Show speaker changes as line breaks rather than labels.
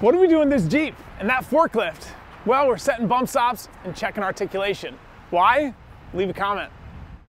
What are we doing this Jeep and that forklift? Well, we're setting bump stops and checking articulation. Why? Leave a comment.